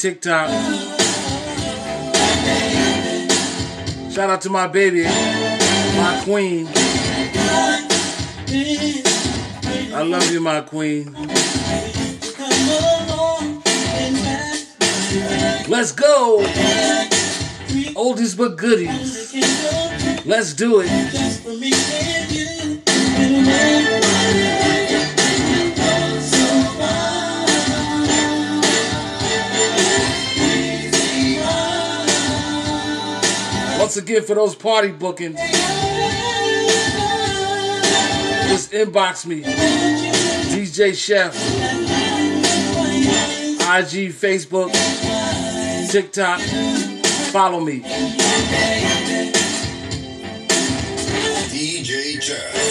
TikTok. Shout out to my baby, my queen. I love you, my queen. Let's go. Oldies but goodies. Let's do it. Once again, for those party bookings, just inbox me. DJ Chef. IG, Facebook, TikTok. Follow me. DJ Chef.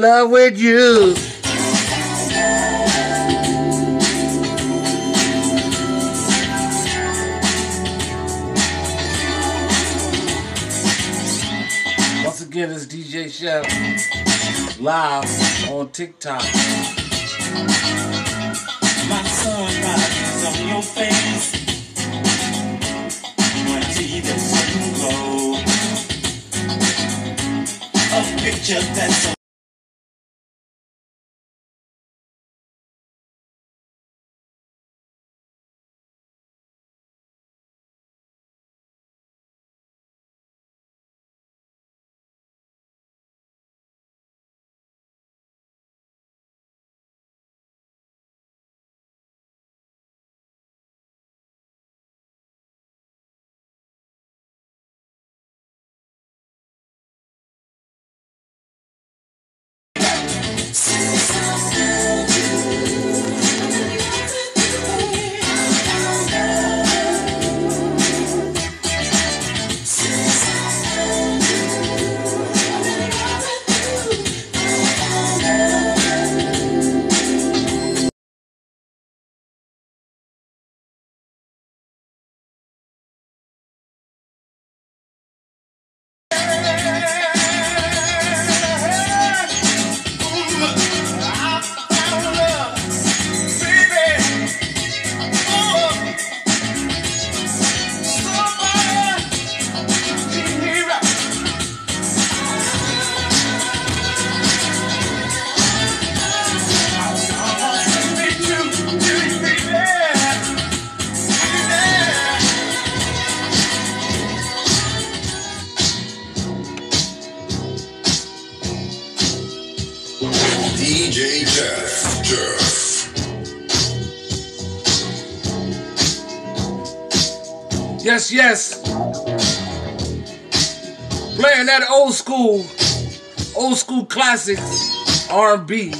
love with you. Once again, it's DJ Chef live on TikTok. My on your face. A picture that's Yes. Playing that old school, old school classics, R&B.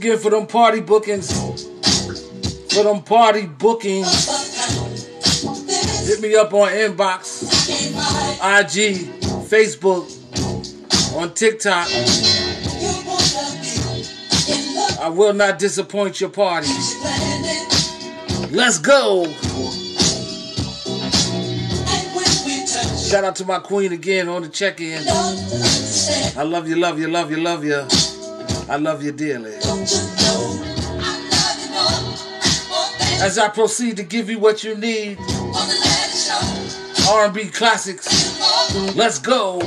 Again, for them party bookings, for them party bookings, hit me up on inbox, IG, Facebook, on TikTok. I will not disappoint your party. Let's go. Shout out to my queen again on the check-in. I love you, love you, love you, love you. I love you dearly. As I proceed to give you what you need, R&B classics. Let's go.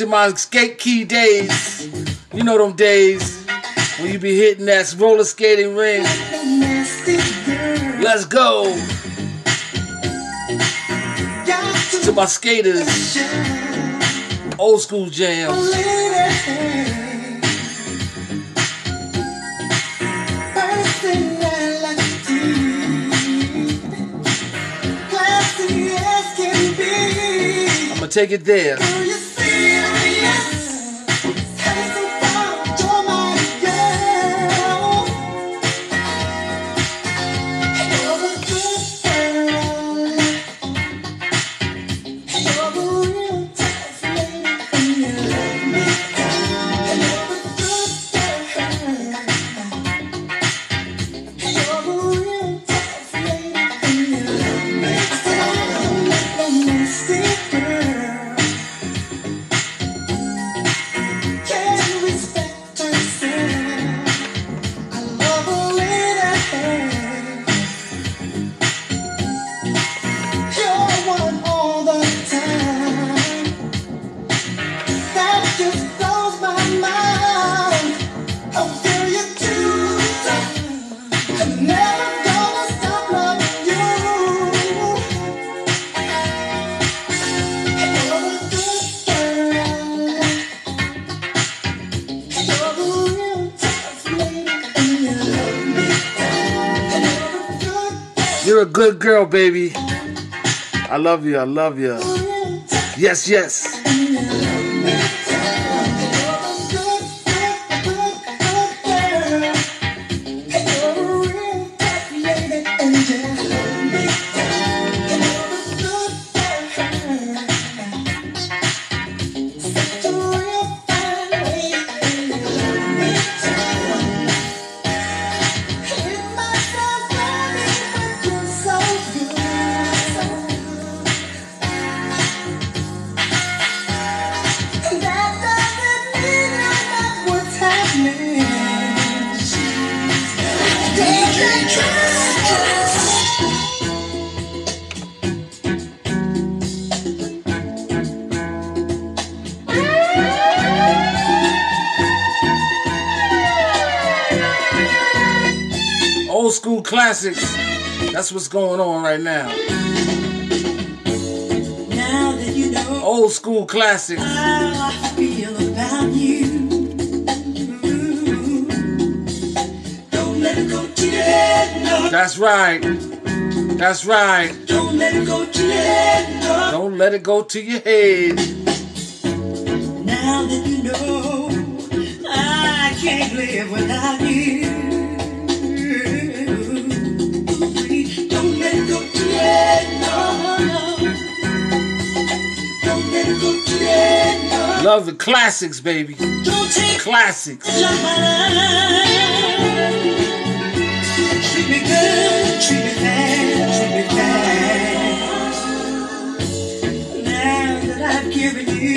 To my skate key days. You know them days when you be hitting that roller skating ring. Let's go to my skaters. Old school jams. I'm gonna take it there. Girl, baby. I love you. I love you. Yes, yes. what's going on right now. now you know Old school classics. That's right. That's right. Don't let it go to your head. No. Don't let it go to your head. Love the classics, baby. Classics. Now that I've given you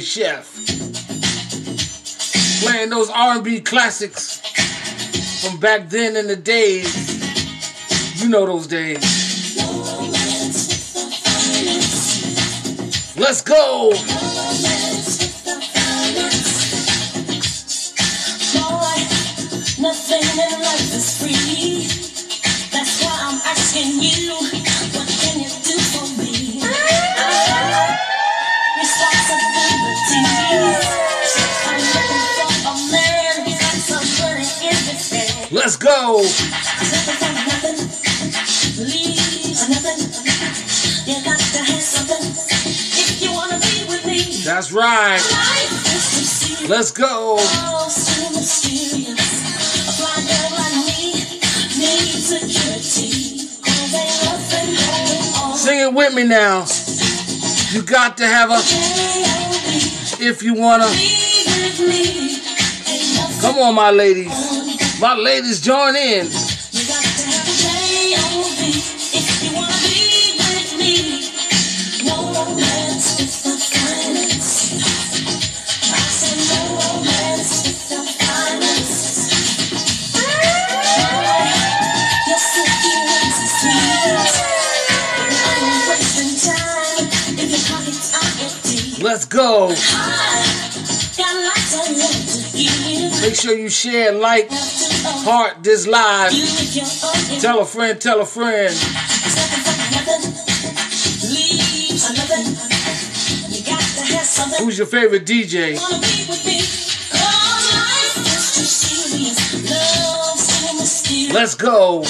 Chef. Playing those R&B classics from back then in the days. You know those days. Let's go. That's right. Let's go. Sing it with me now. You got to have a if you wanna. Come on, my ladies. My ladies, join in. Let's go. Make sure you share, like, heart this live. Tell a friend, tell a friend. Who's your favorite DJ? Let's go.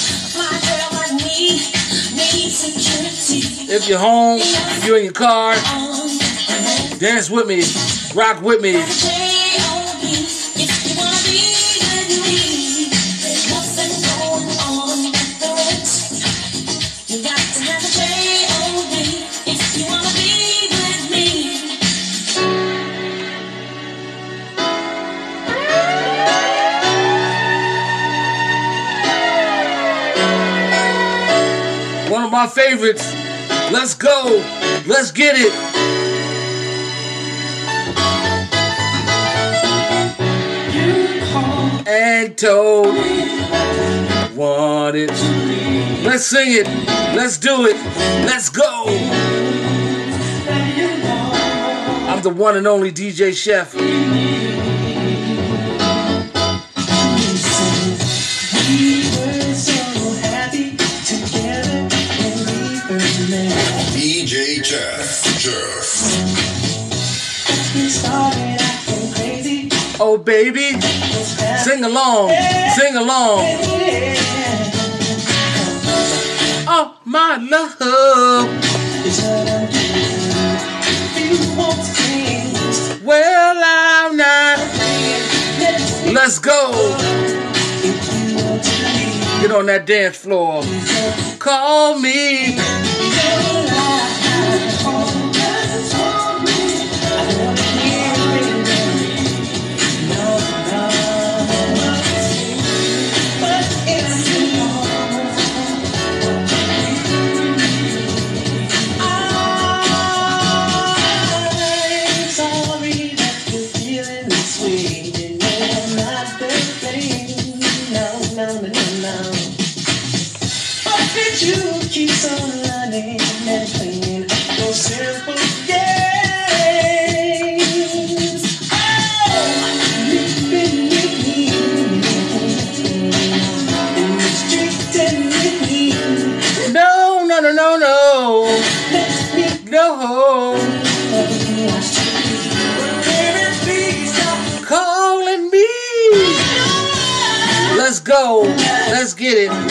If you're home, if you're in your car, dance with me, rock with me. My favorites. Let's go. Let's get it. And told what it. Let's sing it. Let's do it. Let's go. I'm the one and only DJ Chef. Oh, baby. Sing along. Sing along. Oh, my love. Well, I'm not. Let's go. Get on that dance floor. Call me. Go. Let's get it.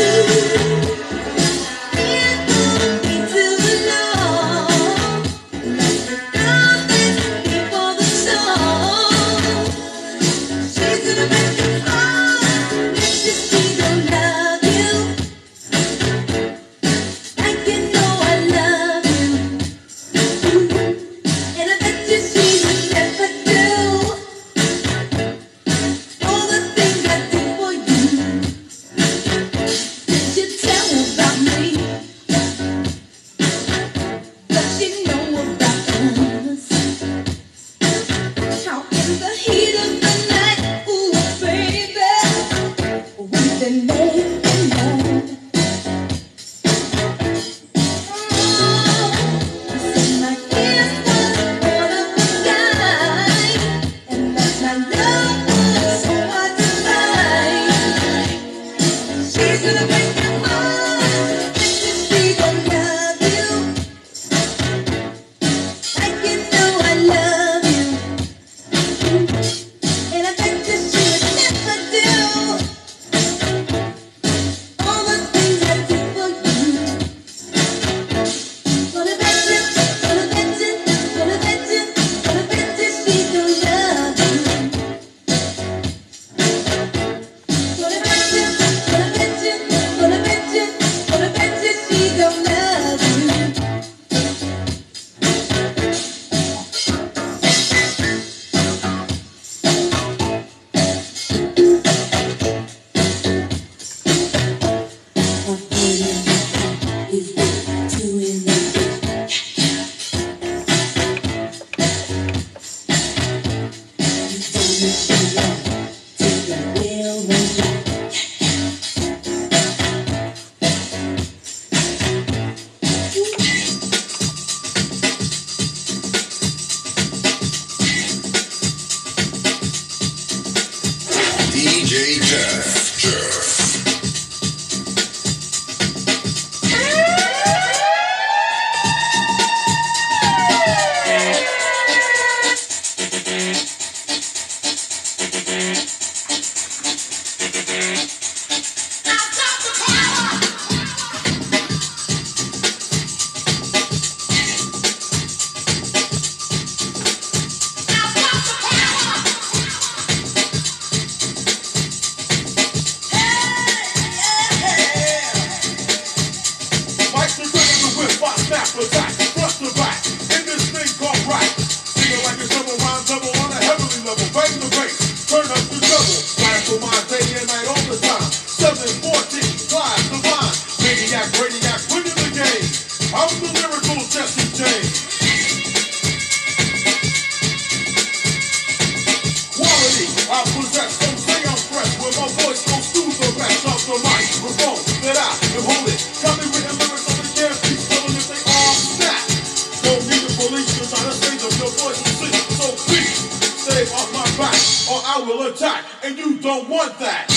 or I will attack. And you don't want that.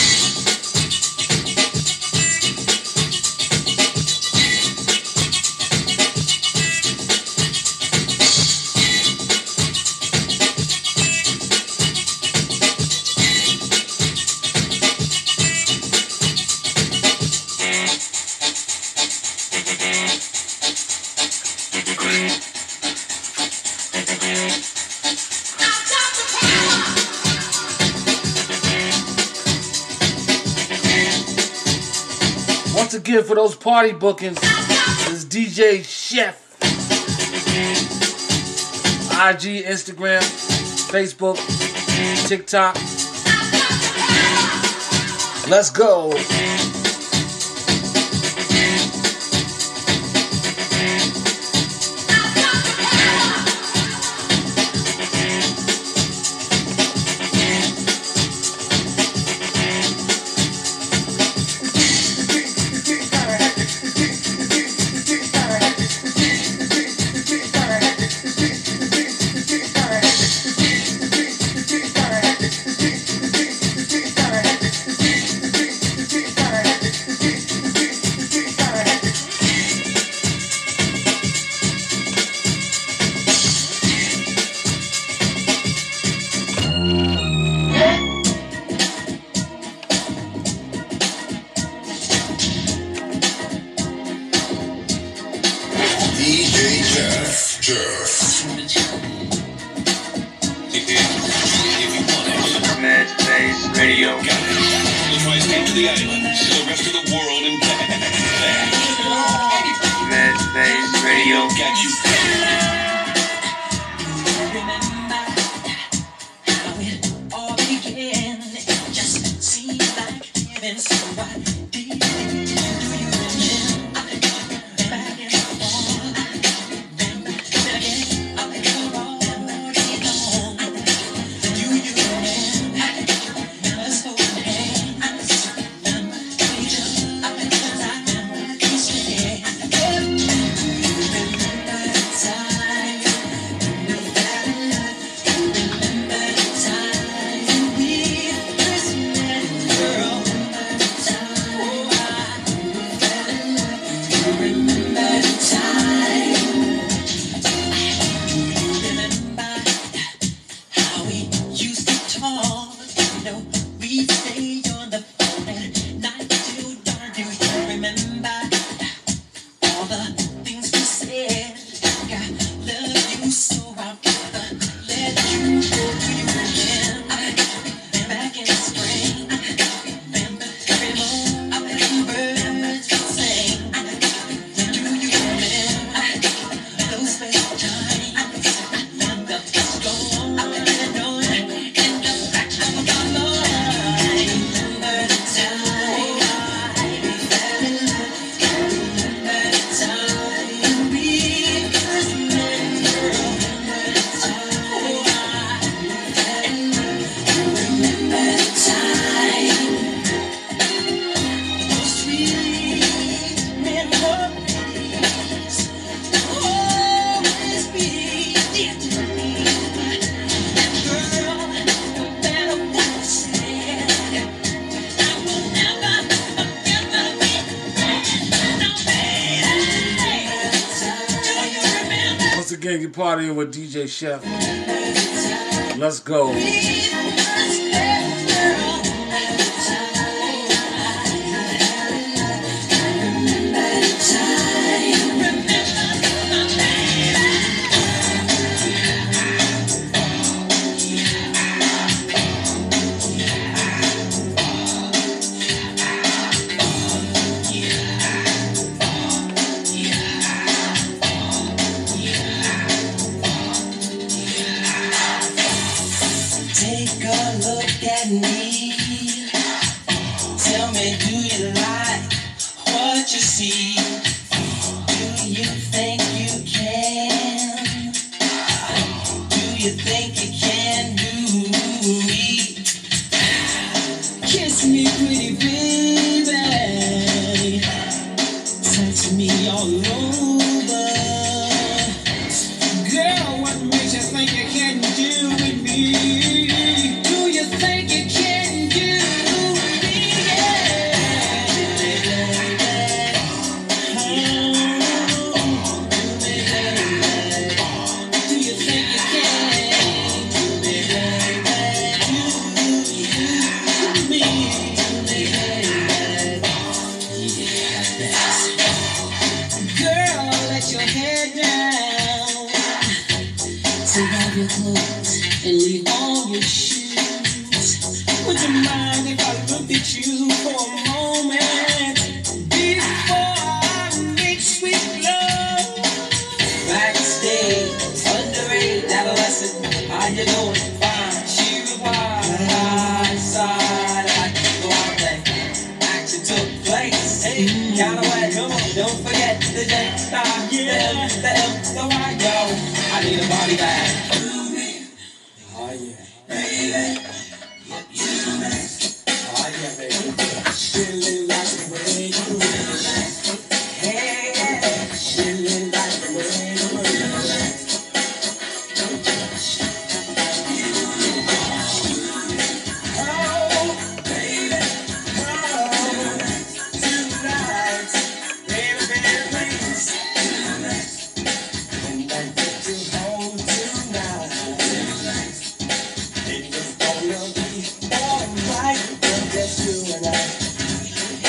here for those party bookings is DJ Chef. IG, Instagram, Facebook, TikTok. Let's go. Chef.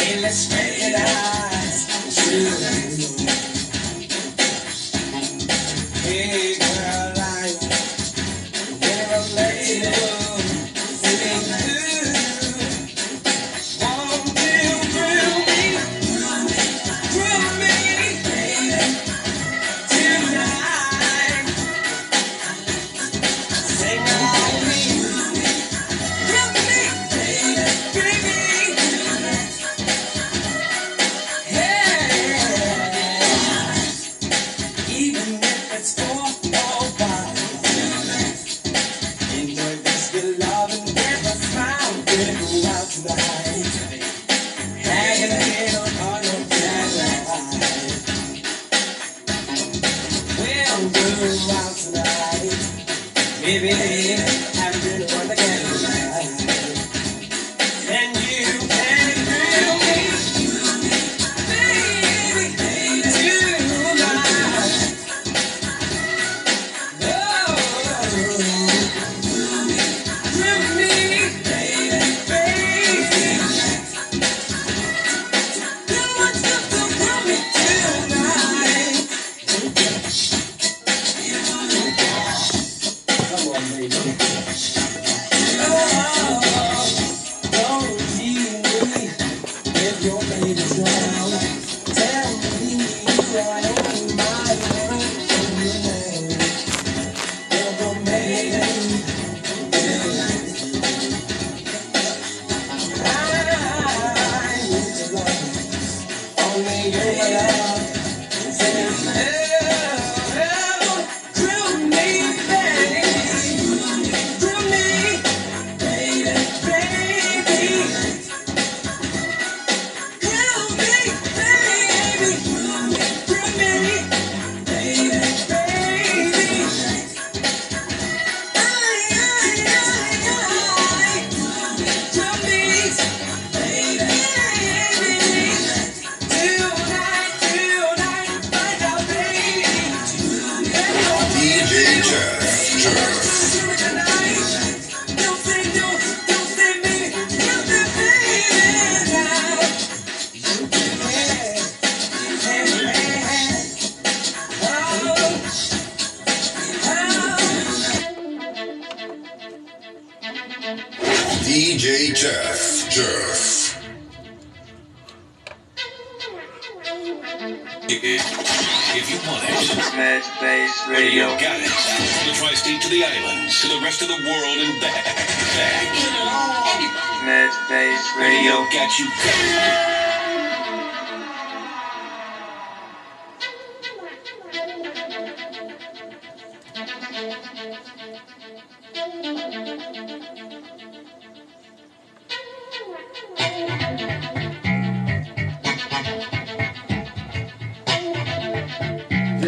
Let's make it out.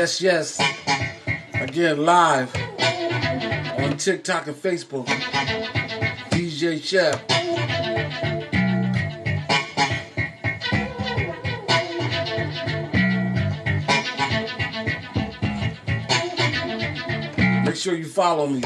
Yes, yes. Again, live on TikTok and Facebook. DJ Chef. Make sure you follow me.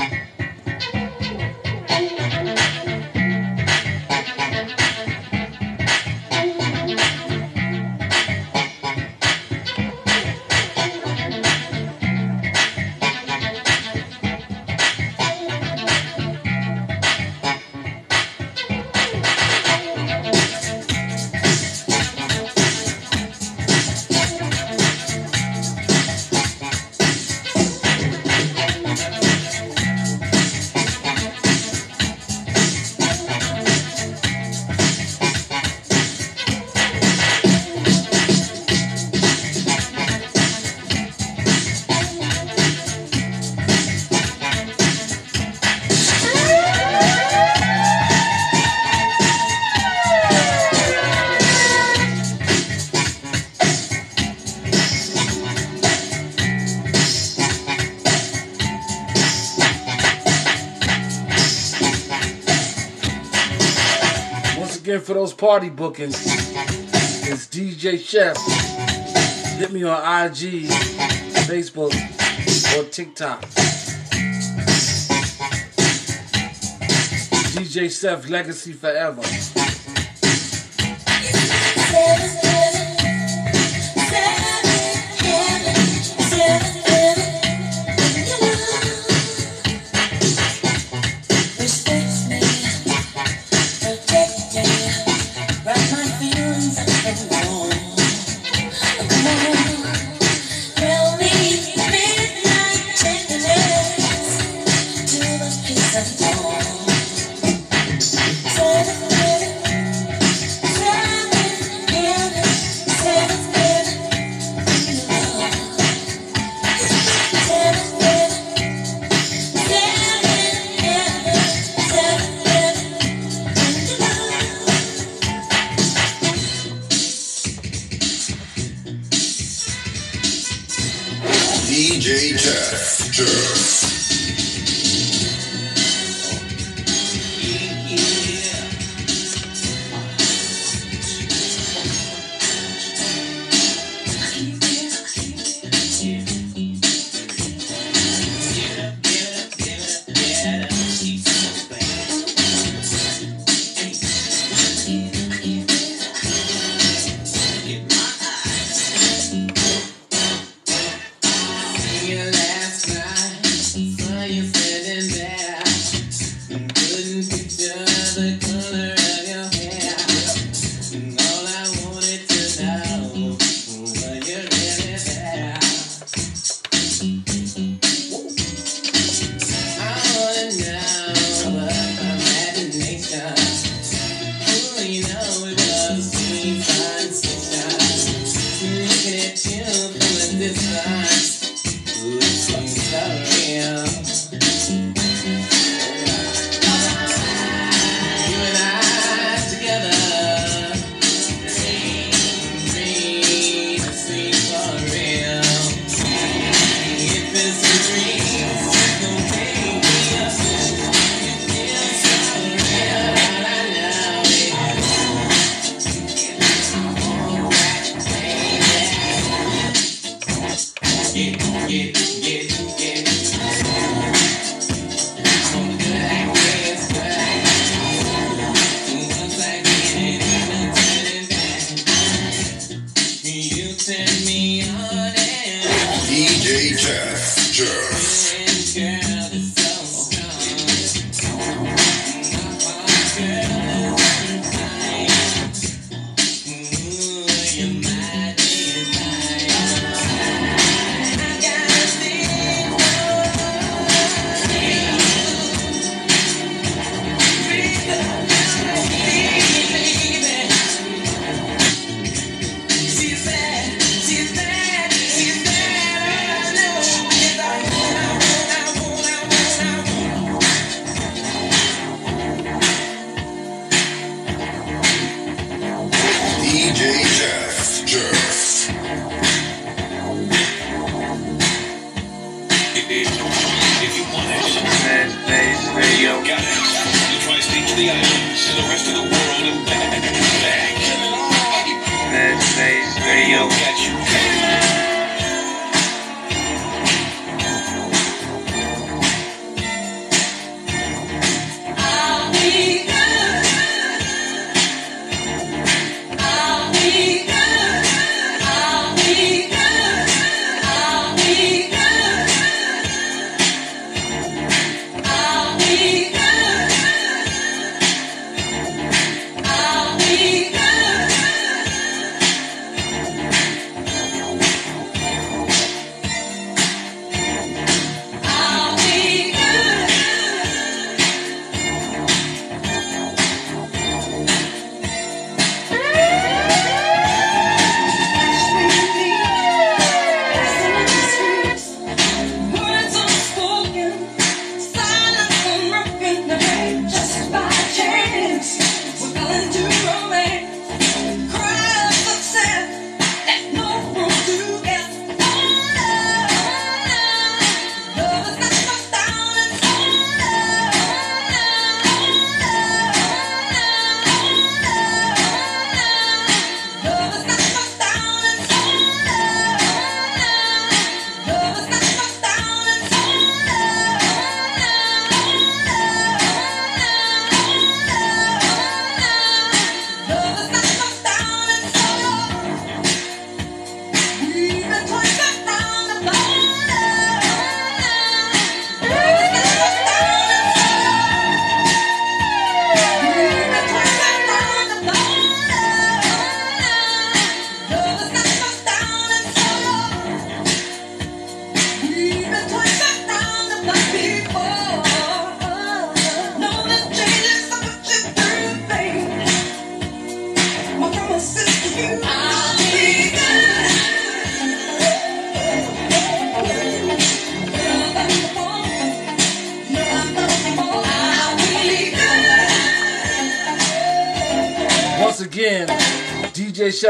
for those party bookings is DJ Chef. Hit me on IG, Facebook, or TikTok. DJ Chef Legacy Forever.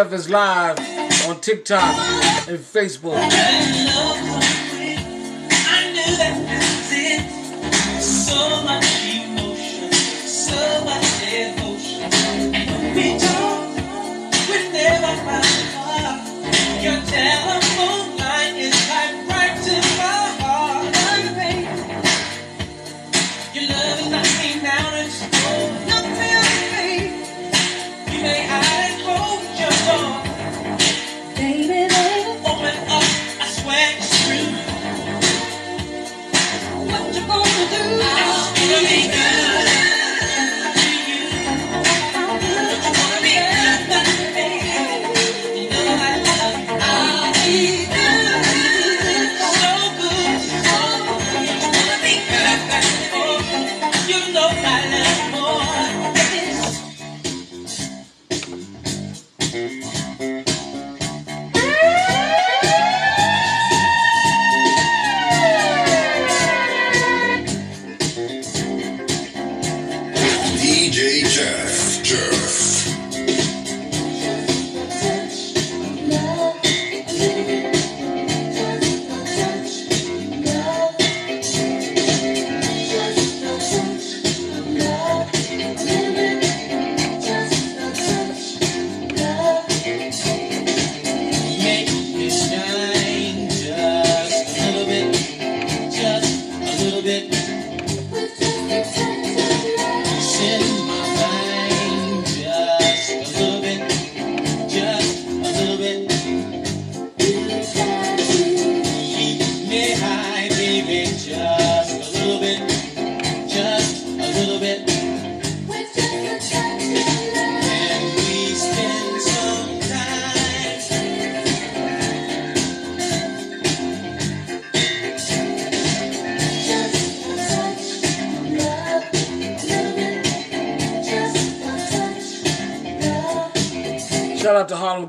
Chef is live on TikTok and Facebook.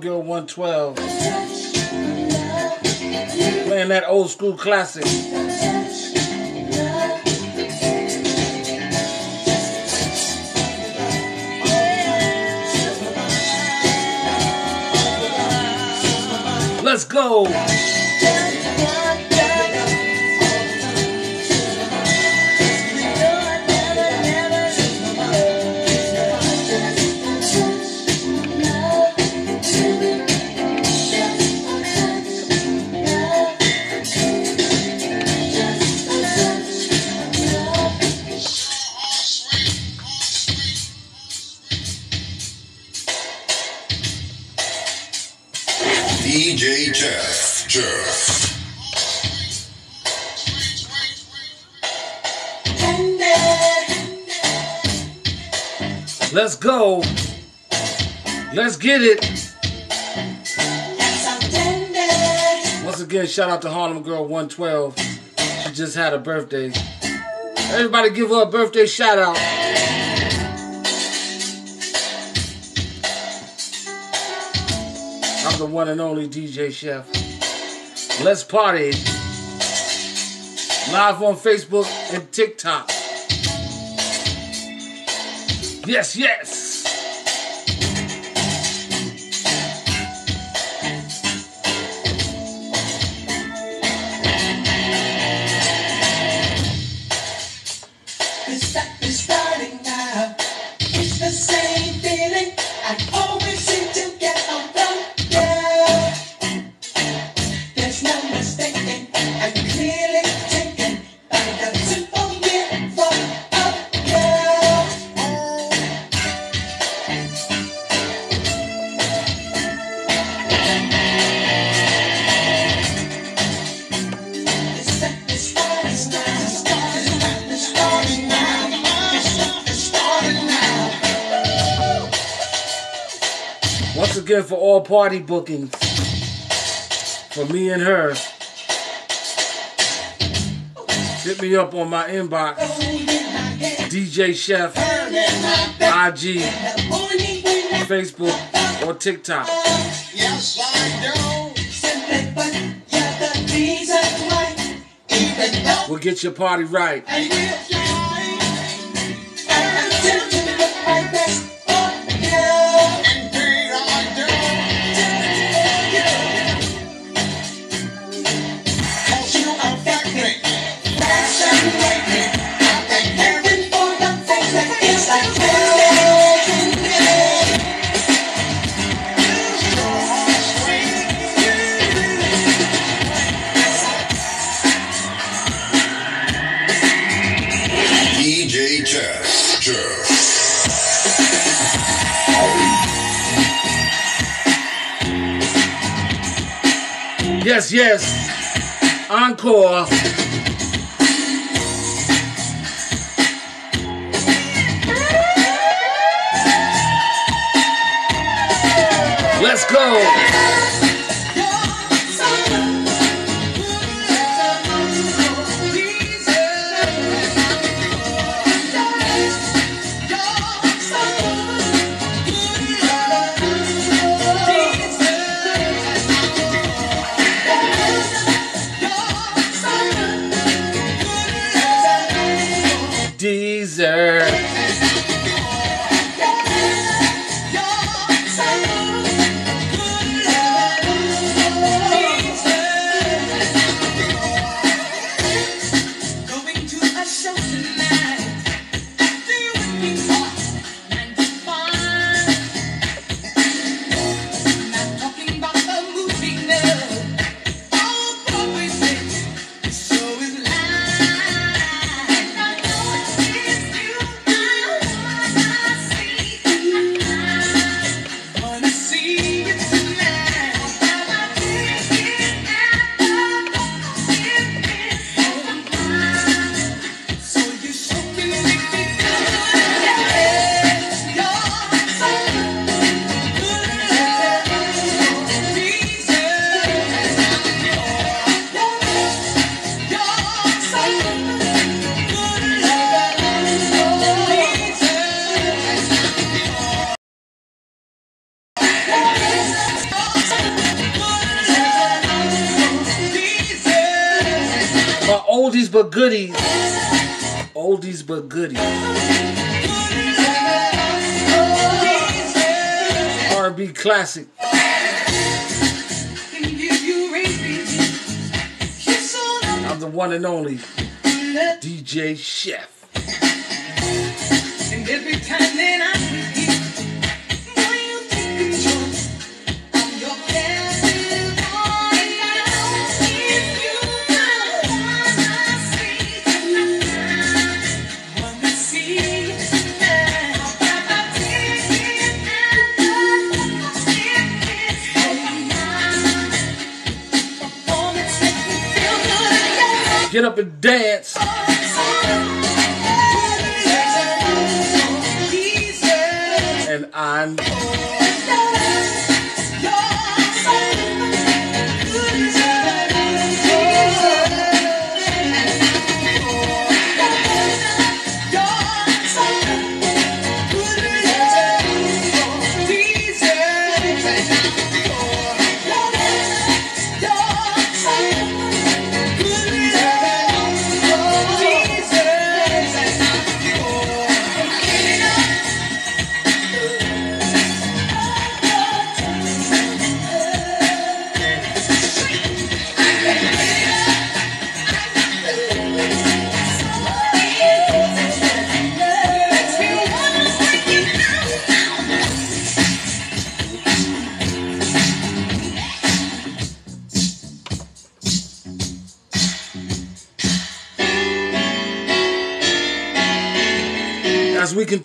Girl 112. Playing that old school classic. Let's go! go. Let's get it. Once again, shout out to Harlem Girl 112. She just had a birthday. Everybody give her a birthday shout out. I'm the one and only DJ Chef. Let's party. Live on Facebook and TikTok. Yes, yes. party bookings for me and her. Hit me up on my inbox. DJ Chef, IG, Facebook, or TikTok. Yes, We'll get your party right. Yes, yes. Encore. Let's go. but goodies. R&B classic. I'm the one and only DJ Chef. And every time that I get up and dance.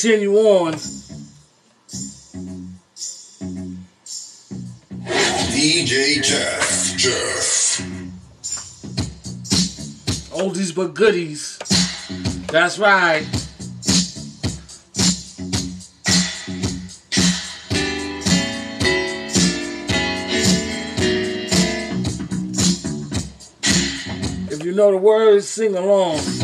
continue on. DJ Chef, Chef. Oldies but goodies. That's right. If you know the words, sing along.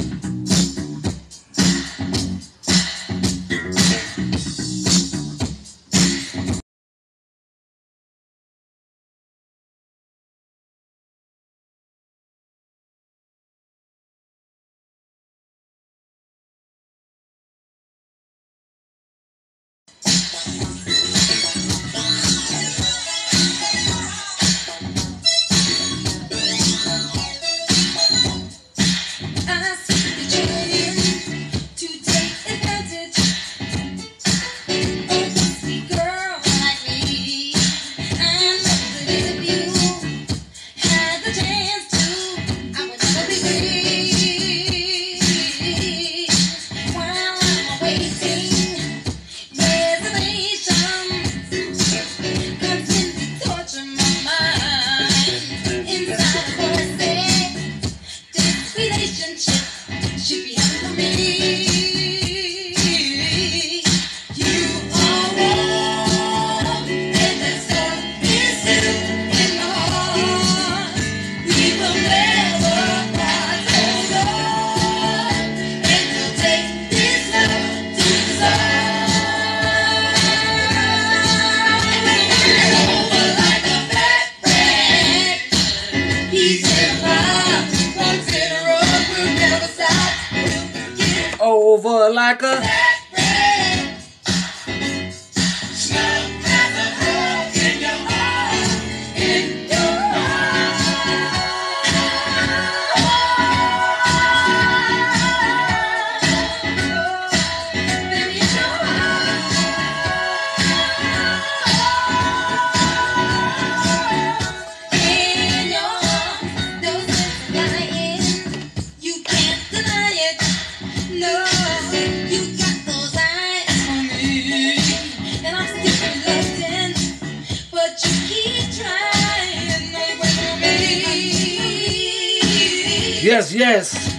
yes, yes.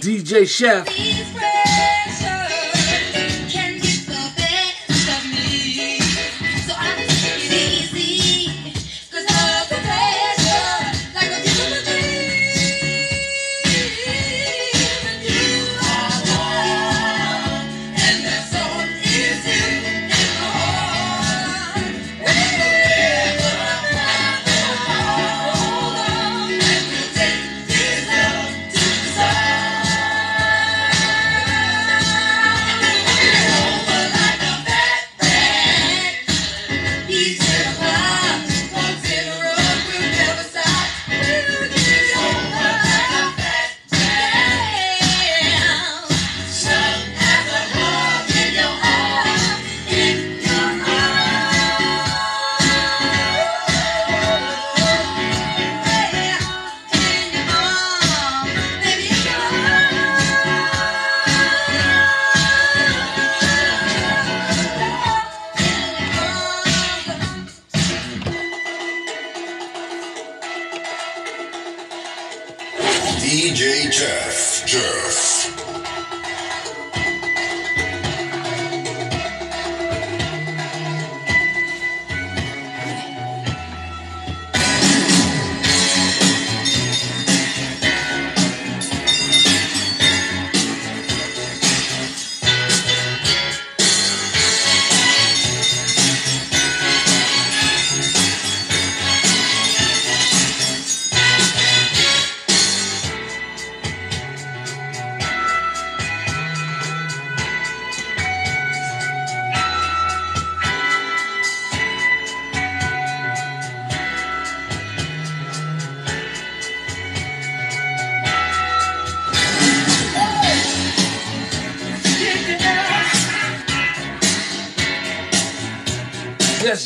DJ Chef.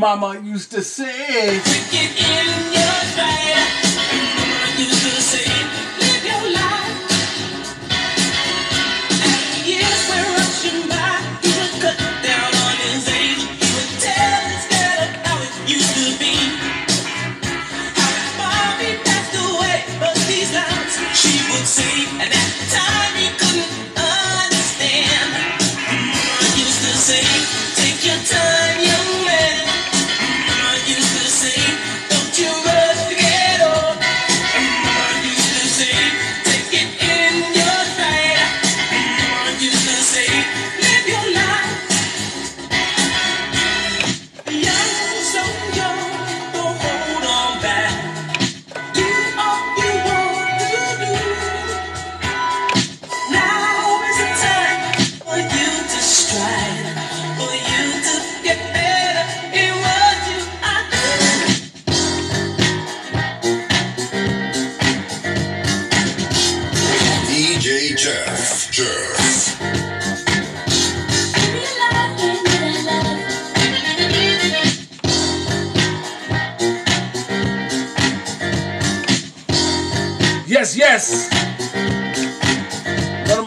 mama used to say.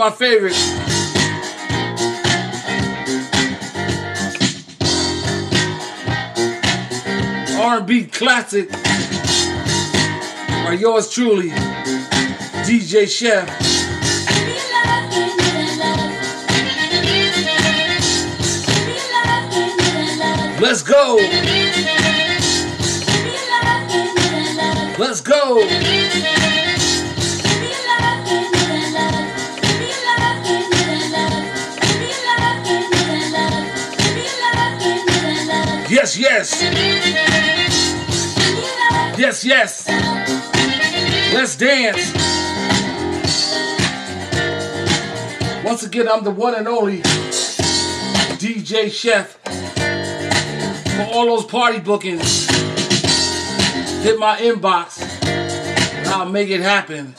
my favorite R&B classic by yours truly, DJ Chef. Let's go. Let's go. Yes, yes. Yes, yes. Let's dance. Once again, I'm the one and only DJ Chef. For all those party bookings, hit my inbox. and I'll make it happen.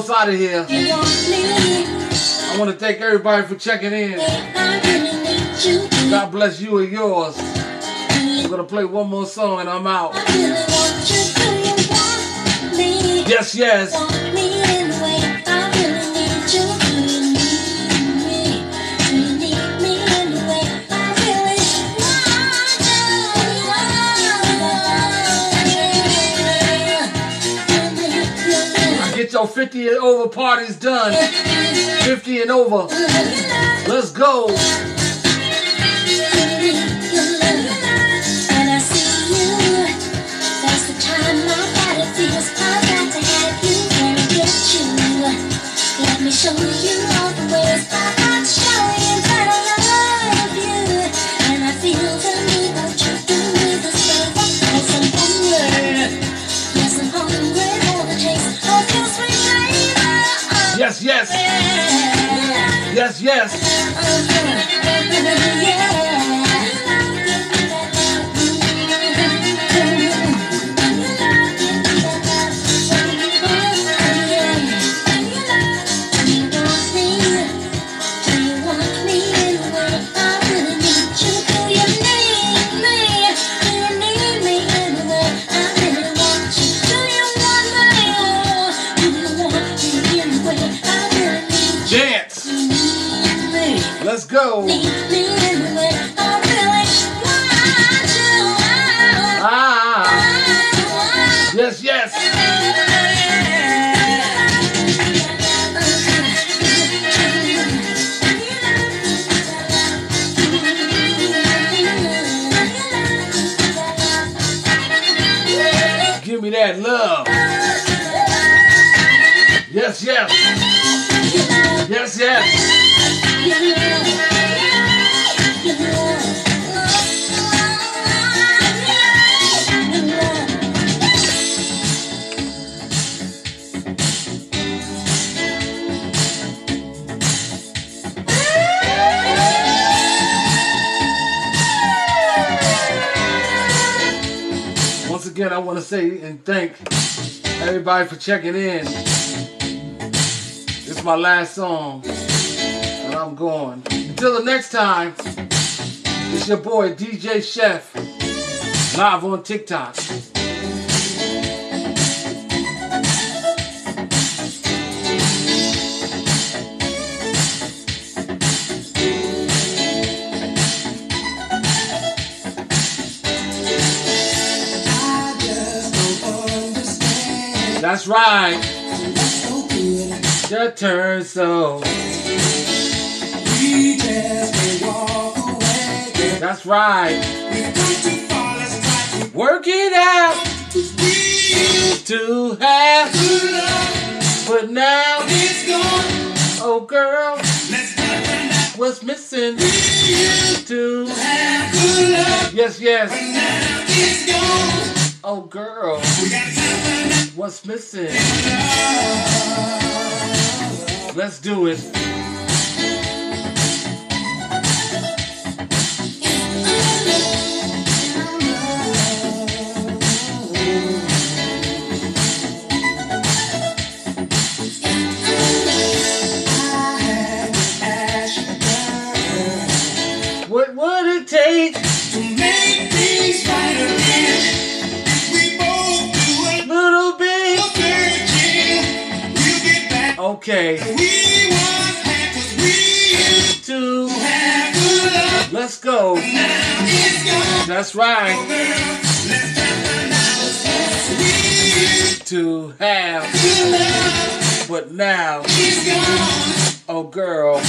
Almost out of here. I want to thank everybody for checking in. God bless you and yours. I'm gonna play one more song and I'm out. Yes, yes. Get 50 and over parties done. 50 and over. Let's go. Yes, yes. Yes, yes. Once again, I want to say and thank everybody for checking in. Is my last song, going. Until the next time, it's your boy DJ Chef, live on TikTok. That's right. Your turn, so. That's right. Work it out to have, but now, it's gone. oh girl, what's missing? To have yes, yes. Oh girl, what's missing? Let's do it. Okay. We once had 'cause we used Two. to have good love. Let's go. That's right. To have, but now, oh girl.